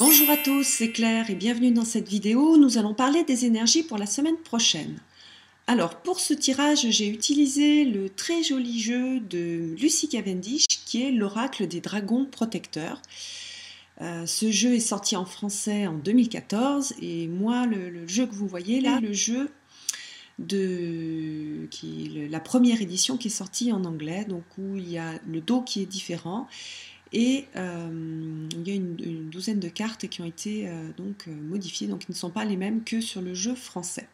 Bonjour à tous, c'est Claire et bienvenue dans cette vidéo. Nous allons parler des énergies pour la semaine prochaine. Alors pour ce tirage, j'ai utilisé le très joli jeu de Lucy Cavendish qui est l'oracle des dragons protecteurs. Euh, ce jeu est sorti en français en 2014 et moi le, jeu que vous voyez là, le jeu de qui, la première édition qui est sortie en anglais, donc où il y a le dos qui est différent et euh, il y a une, douzaine de cartes qui ont été euh, donc euh, modifiées, donc qui ne sont pas les mêmes que sur le jeu français.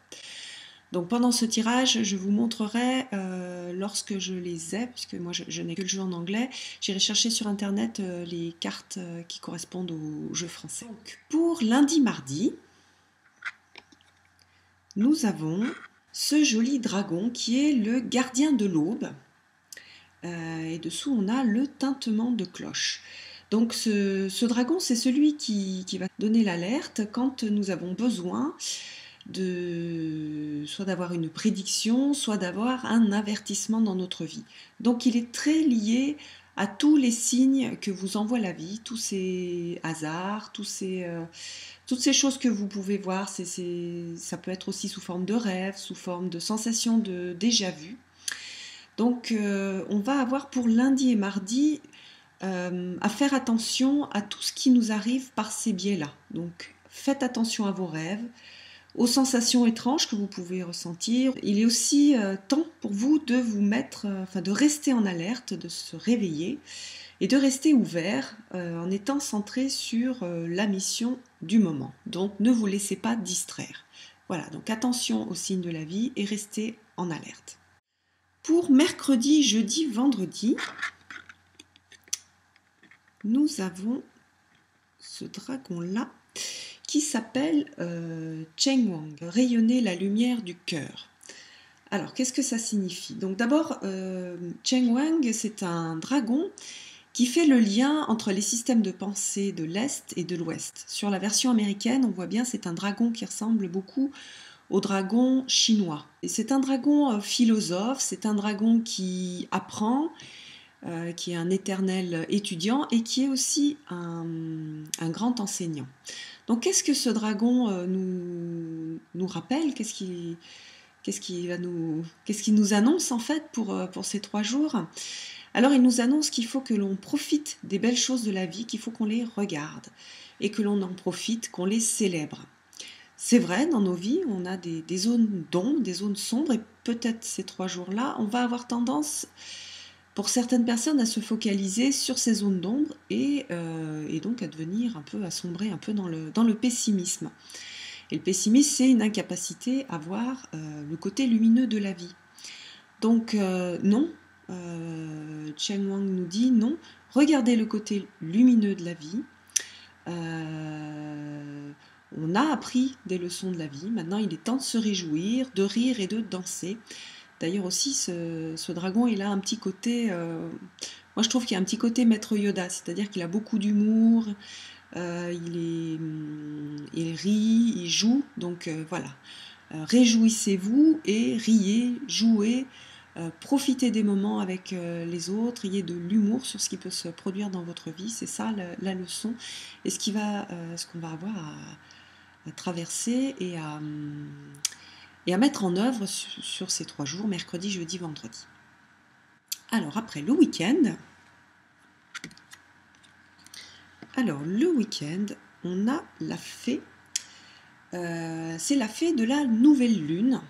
Donc pendant ce tirage, je vous montrerai lorsque je les ai, puisque moi je, n'ai que le jeu en anglais, j'irai chercher sur internet les cartes qui correspondent au jeu français. Donc, pour lundi mardi, nous avons ce joli dragon qui est le gardien de l'aube. Euh, et dessous, on a le tintement de cloche. Donc ce, dragon, c'est celui qui, va donner l'alerte quand nous avons besoin de soit d'avoir une prédiction, soit d'avoir un avertissement dans notre vie. Donc il est très lié à tous les signes que vous envoie la vie, tous ces hasards, euh, toutes ces choses que vous pouvez voir. ça peut être aussi sous forme de rêve, sous forme de sensation de déjà vu. Donc euh, on va avoir pour lundi et mardi euh, à faire attention à tout ce qui nous arrive par ces biais-là. Donc faites attention à vos rêves, aux sensations étranges que vous pouvez ressentir. Il est aussi euh, temps pour vous de vous mettre, enfin de rester en alerte, de se réveiller et de rester ouvert en étant centré sur la mission du moment. Donc ne vous laissez pas distraire. Voilà, donc attention aux signes de la vie et restez en alerte. Pour mercredi, jeudi, vendredi, nous avons ce dragon-là qui s'appelle euh, Cheng Wang, rayonner la lumière du cœur. Alors, qu'est-ce que ça signifie? Donc d'abord, euh, Cheng Wang, c'est un dragon qui fait le lien entre les systèmes de pensée de l'Est et de l'Ouest. Sur la version américaine, on voit bien c'est un dragon qui ressemble beaucoup au dragon chinois. C'est un dragon euh, philosophe, c'est un dragon qui apprend, euh, qui est un éternel étudiant et qui est aussi un, grand enseignant. Donc qu'est-ce que ce dragon euh, nous, rappelle? Qu'est-ce qui, nous, qu'est-ce nous annonce en fait pour, pour ces trois jours? Alors il nous annonce qu'il faut que l'on profite des belles choses de la vie, qu'il faut qu'on les regarde et que l'on en profite, qu'on les célèbre. C'est vrai, dans nos vies, on a des, zones d'ombre, des zones sombres, et peut-être ces trois jours-là, on va avoir tendance, pour certaines personnes, à se focaliser sur ces zones d'ombre et, euh, donc à devenir un peu, à sombrer un peu dans le, pessimisme. Et le pessimisme, c'est une incapacité à voir euh, le côté lumineux de la vie. Donc euh, non, Cheng Wang nous dit non, regardez le côté lumineux de la vie on a appris des leçons de la vie, maintenant il est temps de se réjouir, de rire et de danser. D'ailleurs aussi, ce, dragon, il a un petit côté, euh, moi je trouve qu'il a un petit côté maître Yoda, c'est-à-dire qu'il a beaucoup d'humour, euh, il, rit, il joue, donc euh, voilà. Réjouissez-vous et riez, jouez, profitez des moments avec les autres, ayez de l'humour sur ce qui peut se produire dans votre vie, c'est ça la, leçon, et ce qu'on va avoir à traverser et à, et à mettre en œuvre sur, ces trois jours, mercredi, jeudi, vendredi. Alors après le week-end, alors le week-end, on a la fée, euh, c'est la fée de la nouvelle lune.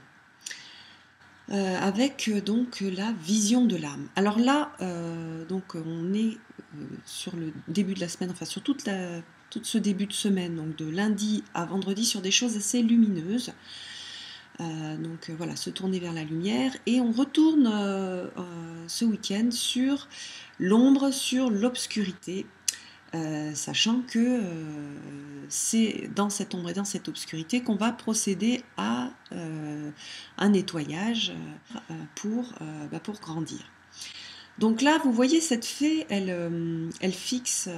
Euh, avec donc la vision de l'âme. Alors là, euh, donc on est sur le début de la semaine, enfin sur toute la, tout ce début de semaine, donc de lundi à vendredi, sur des choses assez lumineuses. Euh, donc euh, voilà, se tourner vers la lumière. Et on retourne euh, ce week-end sur l'ombre, sur l'obscurité, sachant que c'est dans cette ombre et dans cette obscurité qu'on va procéder à un nettoyage pour, bah, pour grandir. Donc là, vous voyez cette fée, elle, elle fixe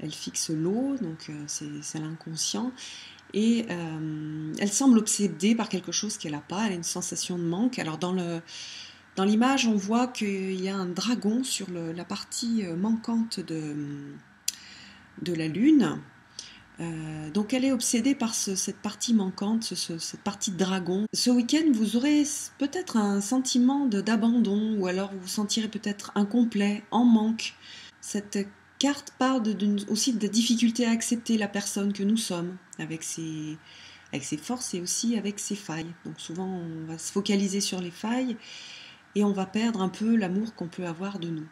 elle fixe l'eau, donc euh, c'est l'inconscient, et euh, elle semble obsédée par quelque chose qu'elle n'a pas, elle a une sensation de manque. Alors dans le dans l'image, on voit qu'il y a un dragon sur la partie euh, manquante de, de la Lune. Donc elle est obsédée par cette partie manquante, cette partie de dragon. Ce week-end, vous aurez peut-être un sentiment d'abandon, ou alors vous vous sentirez peut-être incomplet, en manque. Carte parle aussi de la difficulté à accepter la personne que nous sommes, avec ses, forces et aussi avec ses failles. Donc souvent, on va se focaliser sur les failles et on va perdre un peu l'amour qu'on peut avoir de nous.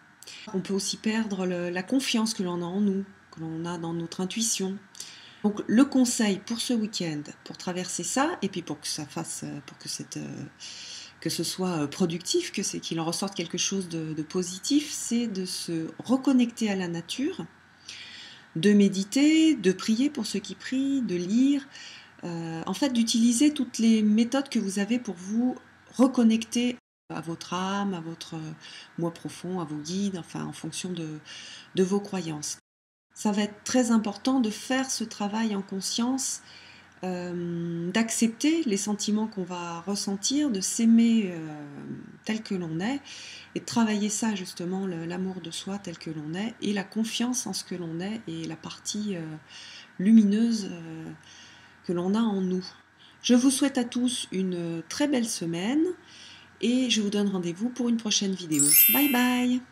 On peut aussi perdre la confiance que l'on a en nous, que l'on a dans notre intuition. Donc le conseil pour ce week-end, pour traverser ça, et puis pour que ça fasse, pour que cette, que ce soit productif, que c'est qu'il en ressorte quelque chose de, de positif, c'est de se reconnecter à la nature, de méditer, de prier pour ceux qui prient, de lire, euh, en fait d'utiliser toutes les méthodes que vous avez pour vous reconnecter à votre âme, à votre euh, moi profond, à vos guides, enfin en fonction de, vos croyances. Ça va être très important de faire ce travail en conscience, euh, d'accepter les sentiments qu'on va ressentir, de s'aimer tel que l'on est, et de travailler ça justement, l'amour de soi tel que l'on est, et la confiance en ce que l'on est, et la partie lumineuse que l'on a en nous. Je vous souhaite à tous une très belle semaine et je vous donne rendez-vous pour une prochaine vidéo. Bye bye